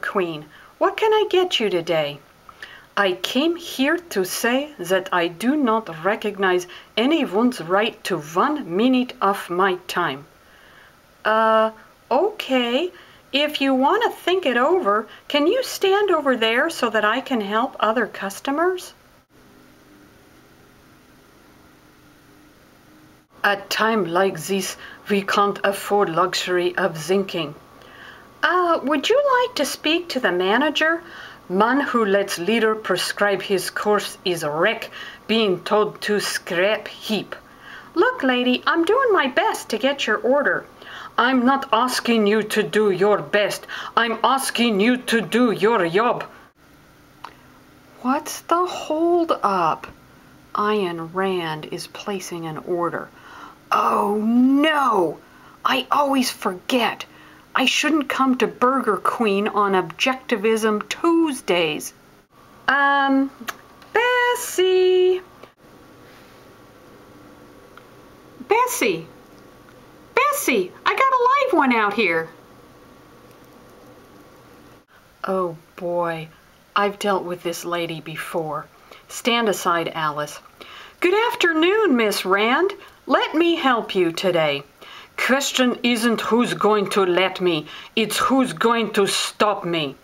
Queen. What can I get you today? I came here to say that I do not recognize anyone's right to one minute of my time. Uh, okay. If you want to think it over, can you stand over there so that I can help other customers? At time like this, we can't afford luxury of thinking. Would you like to speak to the manager? Man who lets leader prescribe his course is a wreck, being told to scrap heap. Look, lady, I'm doing my best to get your order. I'm not asking you to do your best. I'm asking you to do your job. What's the hold up? Ayn Rand is placing an order. Oh no! I always forget. I shouldn't come to Burger Queen on Objectivism Tuesdays. Um, Bessie. Bessie. Bessie, I got a live one out here. Oh boy, I've dealt with this lady before. Stand aside, Alice. Good afternoon, Miss Rand. Let me help you today. Question isn't who's going to let me, it's who's going to stop me.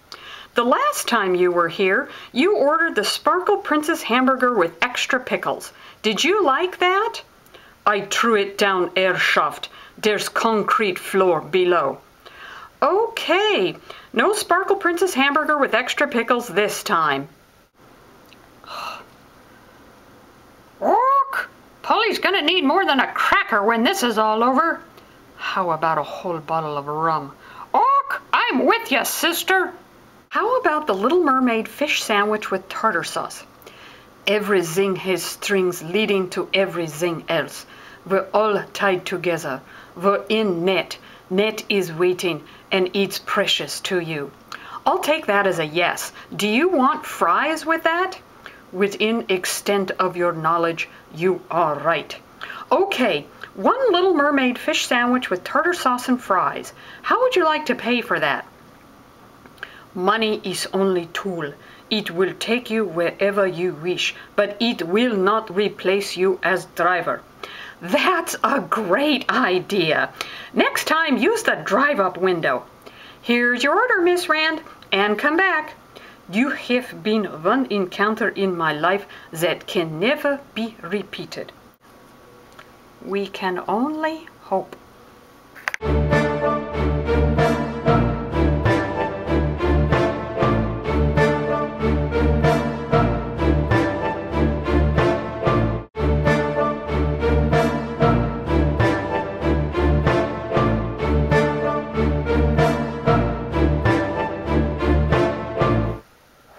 The last time you were here, you ordered the Sparkle Princess hamburger with extra pickles. Did you like that? I threw it down air shaft. There's concrete floor below. Okay, no Sparkle Princess hamburger with extra pickles this time. Ork! Polly's gonna need more than a cracker when this is all over. How about a whole bottle of rum? Ork, I'm with you, sister. How about the Little Mermaid fish sandwich with tartar sauce? Everything has strings leading to everything else. We're all tied together. We're in net. Net is waiting, and it's precious to you. I'll take that as a yes. Do you want fries with that? Within extent of your knowledge, you are right. Okay, one Little Mermaid fish sandwich with tartar sauce and fries. How would you like to pay for that? Money is only tool. It will take you wherever you wish, but it will not replace you as driver. That's a great idea. Next time, use the drive-up window. Here's your order, Miss Rand, and come back. You have been one encounter in my life that can never be repeated. We can only hope.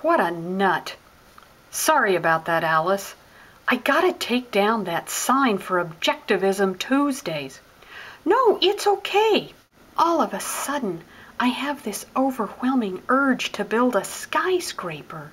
What a nut. Sorry about that, Alice. I gotta take down that sign for Objectivism Tuesdays. No, it's okay. All of a sudden, I have this overwhelming urge to build a skyscraper.